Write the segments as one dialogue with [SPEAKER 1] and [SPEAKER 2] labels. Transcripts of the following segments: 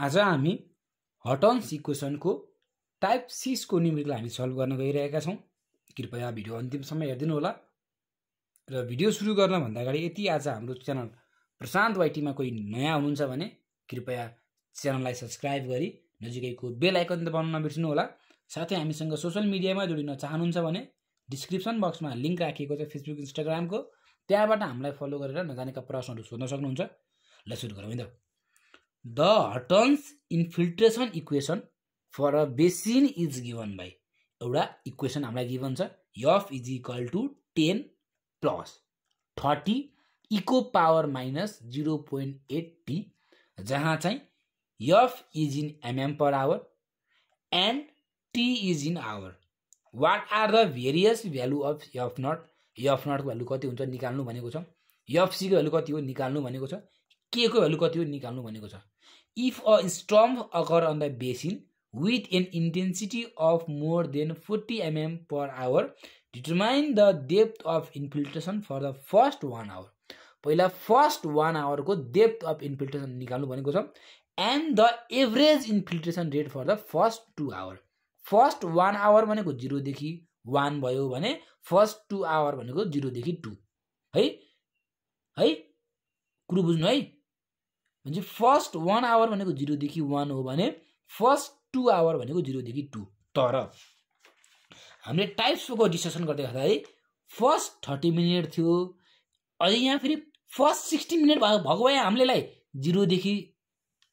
[SPEAKER 1] आज हामी Hutton's इक्वेसनको type सिक्सको निमित्तलाई हामी सल्भ गर्न गइरहेका छौँ। कृपया भिडियो अन्तिमसम्म हेरिदिनु होला र भिडियो सुरु गर्नभन्दा अगाडि यति आज हाम्रो च्यानल प्रशान्त वाइटीमा कोही नयाँ हुनुहुन्छ भने कृपया च्यानललाई सब्सक्राइब गरी नजिकैको बेल आइकन दबाउन नबिर्सिनु होला साथै हामीसँग सोसियल मिडियामा जोडिन चाहनुहुन्छ भने डिस्क्रिप्सन बक्समा लिङ्क राखिएको छ फेसबुक इन्स्टाग्रामको। त्यहाँबाट हामीलाई फलो गरेर नजानेका प्रश्नहरू सोध्न सक्नुहुन्छ। ल सुरु गरौँ है त। The Horton's infiltration equation for a basin is given by. एउटा इक्वेसन हामीलाई गिभन छ। F is equal to ten plus thirty eco power minus zero point eight t जहाँ चाहिँ f is in mm per hour and t is in hour. What are the various value of f naught f नटको value कति हुन्छ निकाल्नु भनेको छ। यफसीको value कति हो निकाल्नु भनेको छ। के को भ्यालु कति हो निकाल्नु भनेको छ। If a storm occur on the basin with an intensity of more than forty mm per hour determine the depth of infiltration for the first one hour पहिला फर्स्ट वान आवरको डेप्थ अफ इन्फिल्ट्रेसन निकाल्नु भनेको छ and the average infiltration rate for the first two hour first one hour भनेको जिरोदेखि one भयो भने first two our भनेको जिरोदेखि टू है? है? कुरो बुझ्नु है? भने फर्स्ट वान आवर भनेको जिरोदेखि वान हो भने फर्स्ट टु आवर भनेको जिरोदेखि टू तर हामीले टाइप्सको डिस्कसन गर्दै गर्दाखेरि फर्स्ट थर्टी मिनट थियो अहिले यहाँ फेरि फर्स्ट सिक्सटी मिनट भएको भए हामीले यसलाई जिरोदेखि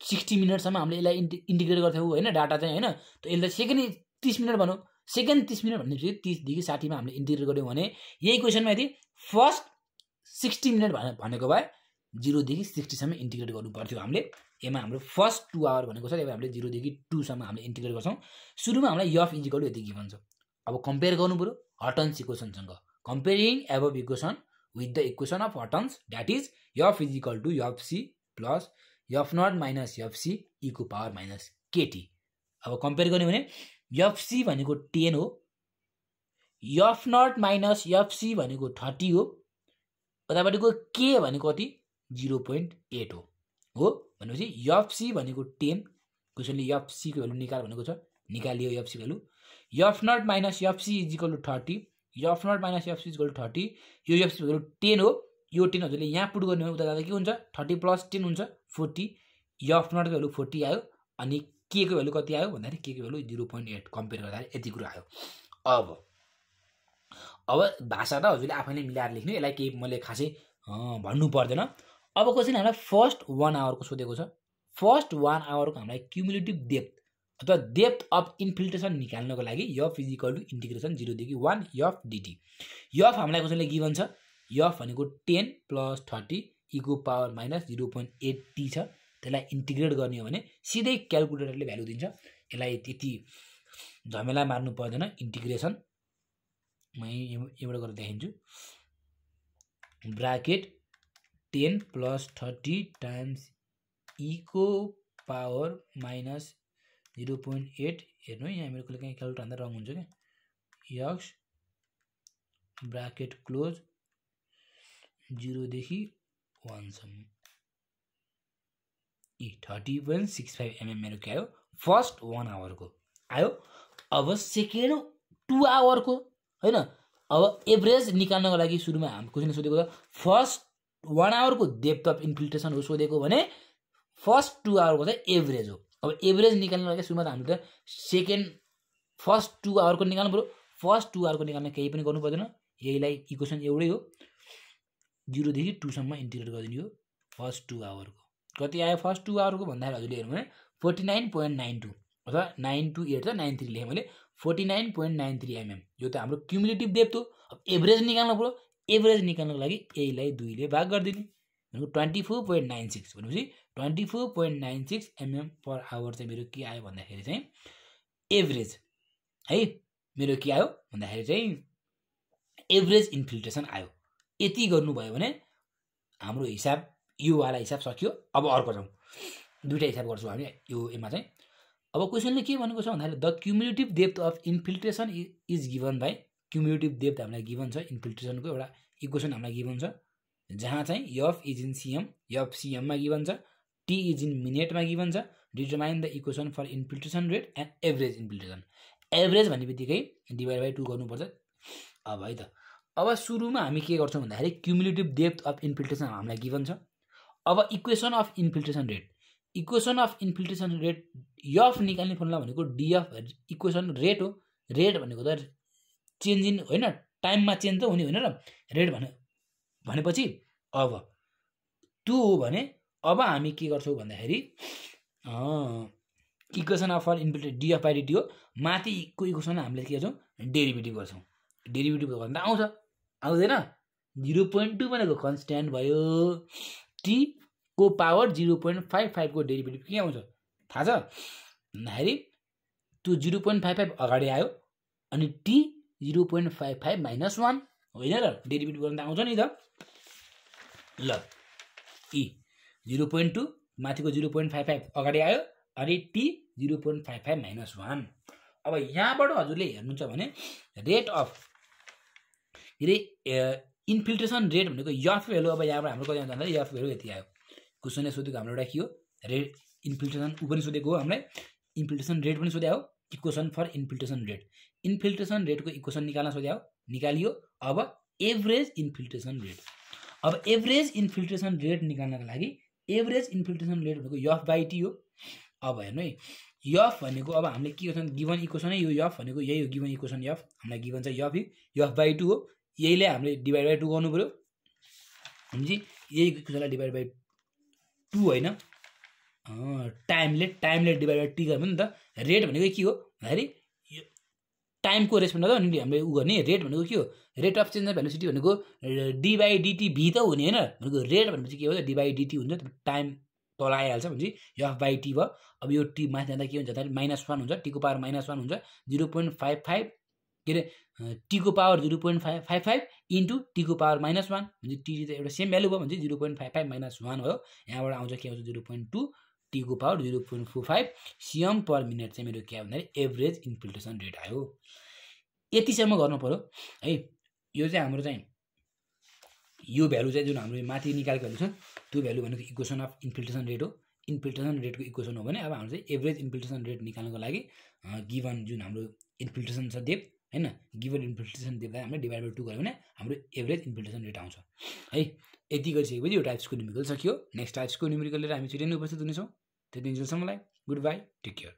[SPEAKER 1] सिक्सटी मिनटसम्म हामीले यसलाई इन्टि इन्टिग्रेट गर्थ्यौँ होइन? डाटा चाहिँ होइन? त यसलाई सेकेन्ड तिस मिनट भनौँ। सेकेन्ड तिस मिनट भनेपछि तिसदेखि साठीमा हामीले इन्टिग्रेट गऱ्यौँ भने यही क्वेसनमा यदि फर्स्ट सिक्सटी मिनट भनेको भए जिरोदेखि सिक्सटीसम्म इन्टिग्रेट गर्नु पर्थ्यो। हामीले यसमा हाम्रो फर्स्ट टु आवर भनेको छ यसमा हामीले जिरोदेखि टूसम्म हामीले इन्टिग्रेट गर्छौँ। सुरुमा हामीलाई यफ इजिकल यति गिभन छ अब कम्पेयर गर्नु पऱ्यो Horton's इक्वेसनसँग comparing above equation with the equation of Horton's that is f is equal to f c plus f naught minus f c eco power minus केटी अब कम्पेयर गर्ने भने f c भनेको ten हो f naught minus f c भनेको thirty हो उतापट्टिको के भनेको कति? जिरो पोइन्ट एट हो। हो भनेपछि यफ सी भनेको टेन क्वेसनले यफ सीको भ्यालु निकाल भनेको छ निकालियो f c value f naught minus f c is equal to thirty f naught minus f c equal to thirty यो यफ सी भ्यालु टेन हो यो टेन हजुरले यहाँ पुट गर्ने उता जाँदा के हुन्छ? थर्टी प्लस टेन हुन्छ फोर्टी यफ नटको भ्यालु फोर्टी आयो अनि के को भ्यालु कति आयो? भन्दाखेरि के को value zero point eight compare गर्दाखेरि यति कुरो आयो। अब अब भाषा त हजुरले आफैले मिलाएर लेख्नु यसलाई केही मैले खासै भन्नु पर्दैन। अब क्वेसन हामीलाई फर्स्ट वान आवरको सोधेको छ। फर्स्ट वान आवरको हामीलाई क्युमुलेटिभ डेप्थ अथवा डेप्थ अफ इन्फिल्ट्रेसन निकाल्नको लागि यफ इजिकल टु इन्टिग्रेसन जिरोदेखि one f d t f हामीलाई क्वेसनले गिभन छ? यफ भनेको ten plus thirty eco power minus zero point eight t छ। त्यसलाई इन्टिग्रेट गर्ने हो भने सिधै क्यालकुलेटरले भ्यालु दिन्छ। यसलाई त्यति झमेला मार्नु पर्दैन। इन्टिग्रेसन म यहाँबाट गरेर देखाइदिन्छु। Bracket ten plus thirty times eco power minus zero point eight हेर्नु है। यहाँ मेरो कहिले काहीँ क्यालकुलेटर हान्दा रङ हुन्छ क्या? यक्स ब्राकेट क्लोज जिरोदेखि वानसम्म e thirty point six five mm मेरो के आयो? फर्स्ट वान आवरको आयो। अब सेकेन्ड टु आवरको होइन? अब एभरेज निकाल्नको लागि सुरुमा हाम्रो क्वेसन सोधेको छ। फर्स्ट वान आवरको डेप्थ अफ इन्फिल्ट्रेसन हो सोधेको भने फर्स्ट टु आवरको चाहिँ एभरेज हो। अब एभरेज निकाल्नु लागि सुरुमा त हामीले त सेकेन्ड फर्स्ट टु आवरको निकाल्नु पऱ्यो फर्स्ट टु आवरको निकाल्न केही पनि गर्नु पर्दैन। यहीलाई इक्वेसन एउटै हो। जिरोदेखि टूसम्म इन्टिग्रेट गरिदिने हो फर्स्ट टु आवरको कति आयो फर्स्ट टु आवरको भन्दाखेरि हजुरले हेर्नु भने forty nine point nine two अथवा नाइन टू एट त नाइन थ्री लेखेँ मैले। Forty nine point nine three mm यो त हाम्रो क्युमुलेटिभ डेप्थ हो। अब एभरेज निकाल्नु पऱ्यो एभरेज निकाल्नको लागि यहीलाई दुईले भाग गरिदिने। भनेको twenty four point nine six भनेपछि twenty four point nine six mm per hour चाहिँ मेरो के आयो भन्दाखेरि चाहिँ एभरेज है मेरो के आयो भन्दाखेरि चाहिँ एभरेज इन्फिल्ट्रेसन आयो। यति गर्नुभयो भने हाम्रो हिसाब योवाला हिसाब सकियो। अब अर्को जाउँ। दुइटा हिसाब गर्छौँ हामी यो एमा चाहिँ। अब क्वेसनले के भनेको छ भन्दाखेरि the cumulative depth of infiltration is given by cumulative depth हामीलाई गिभन छ इन्फिल्ट्रेसनको एउटा इक्वेसन हामीलाई गिभन छ जहाँ चाहिँ F is in cm F सिएममा given छ टी इज इन मिनेटमा गिभन छ determine the equation for infiltration rate and average infiltration average भन्ने बित्तिकै डिभाइड बाई टू गर्नुपर्छ। अब है त। अब सुरुमा हामी के गर्छौँ भन्दाखेरि क्युमुलेटिभ डेप्थ अफ इन्फिल्ट्रेसन हामीलाई गिभन छ। अब equation of infiltration rate equation of infiltration rate F निकाल्ने फर्मुला भनेको डिएफ इक्वेसन रेट हो। रेट भनेको त चेन्ज इन होइन? टाइममा चेन्ज त हुने होइन र रेट भने भनेपछि अब। टु हो भने अब हामी के गर्छौँ भन्दाखेरि इक्वेसन अफ फर इन्फिल्ट्रे डिएफ बाई डिटी हो। माथिको इक्वेसन हामीले के गर्छौँ? डेरिभेटिभ गर्छौँ। डेरिभेटिभ भन्दा आउँछ। आउँदैन? जिरो पोइन्ट टू भनेको कन्सट्यान्ट भयो। टीको पावर जिरो पोइन्ट फाइभ फाइभको डेरिभेटिभ के आउँछ? थाहा छ? भन्दाखेरि त्यो जिरो पोइन्ट फाइभ फाइभ अगाडि आयो। अनि T zero point five five minus one. होइन र? डेरिभेटिभ गर्नु त आउँछ नि त। ल इ जिरो पोइन्ट टू माथिको जिरो पोइन्ट फाइभ फाइभ अगाडि आयो। अनि T zero point five five minus one. अब यहाँबाट हजुरले हेर्नुहुन्छ भने रेट अफ के अरे इन्फिल्ट्रेसन रेट भनेको यफ भेल्यु अब यहाँबाट हाम्रो कति भन्दा यफ भेल्यु यति आयो। क्वेसनले सोधेको हाम्रो एउटा के हो? रेट इन्फिल्ट्रेसन ऊ पनि सोधेको हो हामीलाई। इन्फिल्ट्रेसन रेट पनि सोध्या हो। Equation for infiltration rate infiltration रेटको इक्वेसन निकाल्न सोध्या हो निकालियो। अब एभरेज इन्फिल्ट्रेसन रेट अब एभरेज इन्फिल्ट्रेसन रेट निकाल्नको लागि एभरेज इन्फिल्ट्रेसन रेट भनेको यफ बाई टी हो। अब हेर्नु है। यफ भनेको अब हामीले के गर्छौँ? गिभन इक्वेसनै यो यफ भनेको यही हो। गिभन इक्वेसन यफ हामीलाई गिभन चाहिँ यफ यफ बाई टू हो। यहीले हामीले डिभाइड बाई टू गर्नु पऱ्यो चाहिँ यही इक्वेसनलाई डिभाइड बाई टू होइन। टाइमले टाइमले डिभाइड बाई टी गर्नु नि त। रेट भनेको के हो? भन्दाखेरि टाइमको रेस्पोन्ड हो नि हामीले उ गर्ने रेट भनेको के हो? Rate of change of velocity भनेको डी बाई डिटी भी त हुने होइन। भनेको रेट भनेपछि के हो? डी बाई डिटी हुन्छ टाइम तल आइहाल्छ भनेपछि एफ बाई टी भयो। अब यो टी माथि जाँदा के हुन्छ? भन्दाखेरि माइनस वान हुन्छ टीको पावर माइनस वान हुन्छ जिरो पोइन्ट फाइभ फाइभ के अरे टीको power zero point five five five into टीको पावर माइनस वान भने टी त एउटा सेम भ्यालु भयो भने चाहिँ zero point five five minus one भयो। यहाँबाट आउँछ के आउँछ? जिरो पोइन्ट टू टीको power zero point four five cm per minute चाहिँ मेरो के भन्दाखेरि एभरेज इन्फिल्ट्रेसन रेट आयो। यतिसम्म गर्नु पऱ्यो है? यो चाहिँ हाम्रो चाहिँ यो भ्यालु चाहिँ जुन हाम्रो माथि निकालेको छ त्यो भ्यालु भनेको इक्वेसन अफ इन्फिल्ट्रेसन रेट हो। इन्फिल्ट्रेसन रेटको इक्वेसन हो भने अब हाम्रो चाहिँ एभरेज इन्फिल्ट्रेसन रेट निकाल्नको लागि गिभन जुन हाम्रो इन्फिल्ट्रेसन छ डेप होइन? गिभन इन्फिल्ट्रेसन डेपलाई हामीले डिभाइड बाई टू गऱ्यो भने हाम्रो एभरेज इन्फिल्ट्रेसन रेट आउँछ। है? यति गरिसकेपछि यो टाइप्सको न्युमेरिकल सकियो। नेक्स्ट टाइप्सको न्युमेरिकल लिएर हामी छिटै नै उपस्थित हुनेछौँ। त्यति दिनसम्मलाई गुड बाई टेक केयर।